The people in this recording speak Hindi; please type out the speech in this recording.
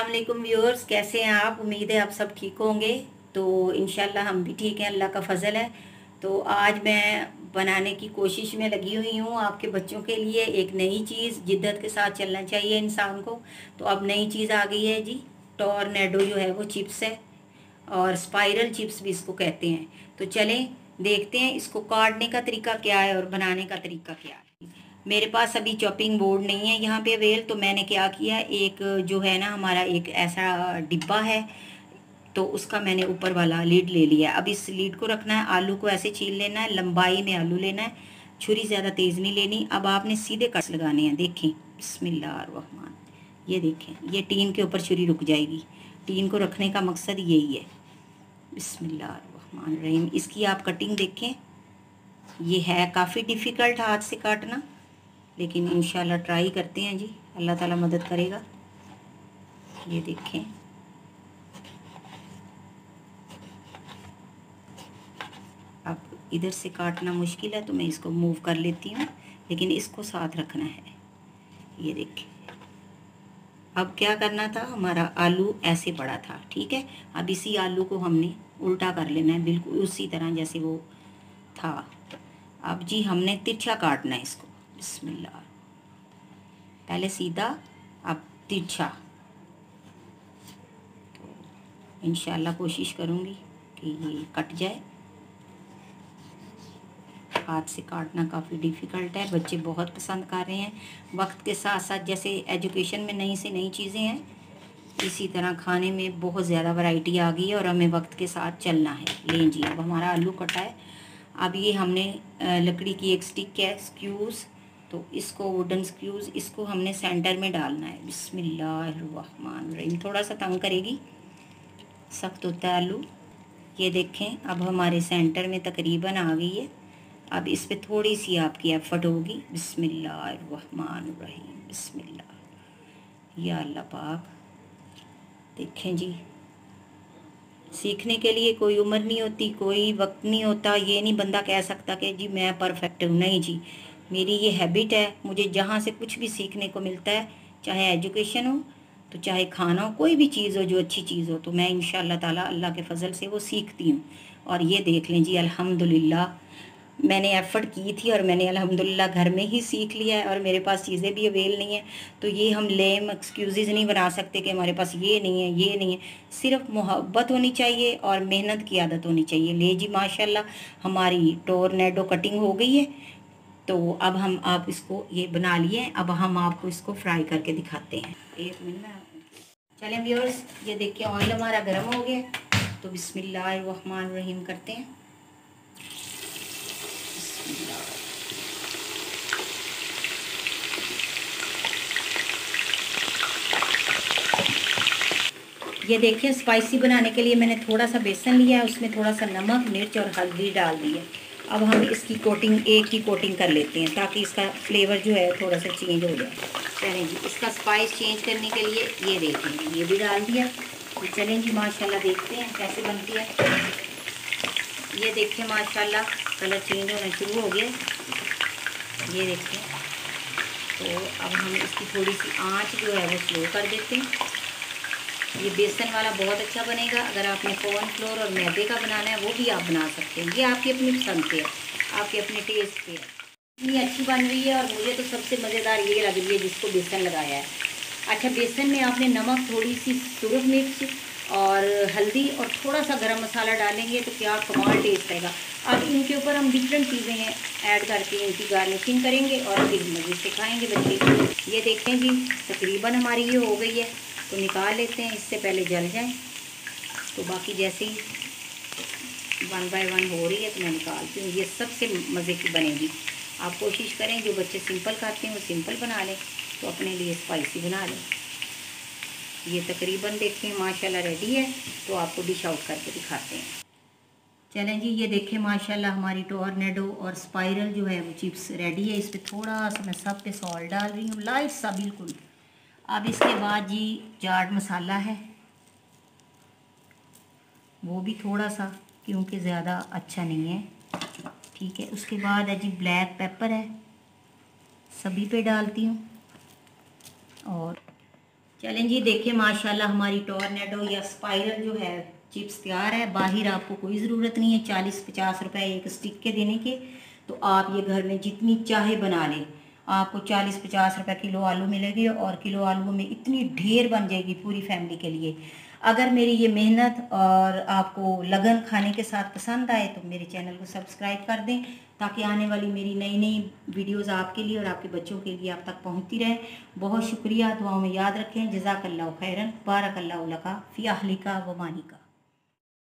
वालेकुम व्यूअर्स कैसे हैं आप? उम्मीद है आप सब ठीक होंगे। तो इनशाला हम भी ठीक हैं, अल्लाह का फजल है। तो आज मैं बनाने की कोशिश में लगी हुई हूँ आपके बच्चों के लिए एक नई चीज़, जिद्दत के साथ चलना चाहिए इंसान को। तो अब नई चीज़ आ गई है जी टॉर्नेडो जो है वो चिप्स है, और स्पाइरल चिप्स भी इसको कहते हैं। तो चलें, देखते हैं इसको काटने का तरीका क्या है और बनाने का तरीका क्या है। मेरे पास अभी चॉपिंग बोर्ड नहीं है यहाँ पे अवेल तो मैंने क्या किया, एक जो है ना हमारा एक ऐसा डिब्बा है तो उसका मैंने ऊपर वाला लीड ले लिया। अब इस लीड को रखना है, आलू को ऐसे छील लेना है, लंबाई में आलू लेना है, छुरी ज़्यादा तेज़ नहीं लेनी। अब आपने सीधे कट लगाने हैं, देखें। बसमान ये देखें, ये टीन के ऊपर छुरी रुक जाएगी। टीन को रखने का मकसद यही है। बिस्मिल्लाह रहीम इसकी आप कटिंग देखें। ये है, काफ़ी डिफ़िकल्ट हाथ से काटना। लेकिन इन ट्राई करते हैं जी। अल्लाह ताला मदद करेगा। ये देखें। अब इधर से काटना मुश्किल है तो मैं इसको मूव कर लेती हूँ, लेकिन इसको साथ रखना है। ये देखें। अब क्या करना था? हमारा आलू ऐसे पड़ा था, ठीक है? अब इसी आलू को हमने उल्टा कर लेना है, बिल्कुल उसी तरह जैसे वो था। अब जी, हमने तिरछा काटना है इसको। बिस्मिल्लाह। पहले सीधा, अब तिरछा। तो इनशाला कोशिश करूँगी कि ये कट जाए। हाथ से काटना काफ़ी डिफ़िकल्ट है, बच्चे बहुत पसंद कर रहे हैं। वक्त के साथ साथ जैसे एजुकेशन में नई से नई चीज़ें हैं, इसी तरह खाने में बहुत ज़्यादा वैरायटी आ गई है और हमें वक्त के साथ चलना है। लें जी, अब हमारा आलू कटा है। अब ये हमने लकड़ी की एक स्टिक है स्क्यूज़ तो इसको वुडन स्क्रूज इसको हमने सेंटर में डालना है। बिस्मिल्लाहिर्रहमानिर्रहीम। थोड़ा सा तंग करेगी? सख्त होता है आलू। ये देखें, अब हमारे सेंटर में तकरीबन आ गई है। अब इस पर थोड़ी सी आपकी एफर्ट होगी। बिस्मिल्लाहिर्रहमानिर्रहीम। बिस्मिल्लाह। या अल्लाह पाक। देखें जी। सीखने के लिए कोई उम्र नहीं होती, कोई वक्त नहीं होता। ये नहीं बंदा कह सकता कि, जी, मैं परफेक्ट हूँ। नहीं जी। मेरी ये हैबिट है, मुझे जहाँ से कुछ भी सीखने को मिलता है, चाहे एजुकेशन हो तो चाहे खाना हो, कोई भी चीज़ हो, जो अच्छी चीज़ हो तो मैं इन ताला अल्लाह के फजल से वो सीखती हूँ। और ये देख लें जी, अल्हम्दुलिल्लाह, मैंने एफ़र्ट की थी और मैंने अल्हम्दुलिल्लाह घर में ही सीख लिया है और मेरे पास चीज़ें भी अवेल नहीं है। तो ये हम लेम एक्सक्यूज़ नहीं बना सकते कि हमारे पास ये नहीं है, ये नहीं है। सिर्फ़ मोहब्बत होनी चाहिए और मेहनत की आदत होनी चाहिए। ले जी माशाल्लाह हमारी टोरनेडो कटिंग हो गई है। तो अब हम आप इसको ये बना लिए, अब हम आपको इसको फ्राई करके दिखाते हैं। एक मिनट में चलें व्यूअर्स ये देखिए ऑयल हमारा गर्म हो गया। तो बिस्मिल्लाहिर्रहमानिर्रहीम करते हैं। ये देखिए स्पाइसी बनाने के लिए मैंने थोड़ा सा बेसन लिया है, उसमें थोड़ा सा नमक, मिर्च और हल्दी डाल दी है। अब हम इसकी कोटिंग एक की कोटिंग कर लेते हैं ताकि इसका फ्लेवर जो है थोड़ा सा चेंज हो जाए। चलें जी, इसका स्पाइस चेंज करने के लिए ये देखें, ये भी डाल दिया। चलें जी, माशाल्लाह देखते हैं कैसे बनती है। ये देखें माशाल्लाह कलर चेंज होना शुरू हो गया। ये देखें तो अब हम इसकी थोड़ी सी आँच जो है वो स्लो कर देते हैं। ये बेसन वाला बहुत अच्छा बनेगा। अगर आपने कॉर्न फ्लोर और मैदे का बनाना है, वो भी आप बना सकते हैं। ये आपकी अपनी पसंद पे है, आपके अपने टेस्ट पे है। इतनी अच्छी बन रही है और मुझे तो सबसे मज़ेदार ये लग रही है जिसको बेसन लगाया है। अच्छा बेसन में आपने नमक थोड़ी सी सुरख मिर्च और हल्दी और थोड़ा सा गरम मसाला डालेंगे तो क्या कमाल टेस्ट आएगा। अब इनके ऊपर हम डिफरेंट चीज़ें ऐड करके इनकी गार्निशिंग करेंगे और फिर मज़े से खाएँगे बच्चे। ये देखें जी तकरीबन हमारी ये हो गई है। तो निकाल लेते हैं, इससे पहले जल जाए। तो बाकी जैसे ही वन बाय वन हो रही है तो मैं निकालती हूँ। ये सबसे मज़े की बनेगी। आप कोशिश करें, जो बच्चे सिंपल खाते हैं, वो सिंपल बना लें। तो अपने लिए स्पाइसी बना लें। ये तकरीबन देखें माशाल्लाह रेडी है। तो आपको डिश आउट करके दिखाते हैं। चलें जी, ये देखें माशाल्लाह हमारी टोर्नेडो और स्पाइरल जो है, वो चिप्स रेडी है। इस पर थोड़ा सा मैं सब पे सॉल्ट डाल रही हूँ। लाइट सा बिल्कुल। अब इसके बाद जी चाट मसाला है। वो भी थोड़ा सा, क्योंकि ज़्यादा अच्छा नहीं है। ठीक है, उसके बाद है जी ब्लैक पेपर है। सभी पे डालती हूँ। और चलें जी, देखिए, माशाल्लाह हमारी टोर्नेडो या स्पाइरल जो है, चिप्स तैयार है। बाहर आपको कोई ज़रूरत नहीं है, चालीस पचास रुपए एक स्टिक के देने के। तो आप ये घर में जितनी चाहे बना लें। आपको चालीस पचास रुपए किलो आलू मिलेगी और किलो आलू में इतनी ढेर बन जाएगी पूरी फैमिली के लिए। अगर मेरी ये मेहनत और आपको लगन खाने के साथ पसंद आए तो मेरे चैनल को सब्सक्राइब कर दें, ताकि आने वाली मेरी नई नई वीडियोस आपके लिए और आपके बच्चों के लिए आप तक पहुँचती रहे। बहुत शुक्रिया, दुआओं में याद रखें। जजाकल्ला खैरन। बारकल्ला फ़ी अहलिका व मानिका।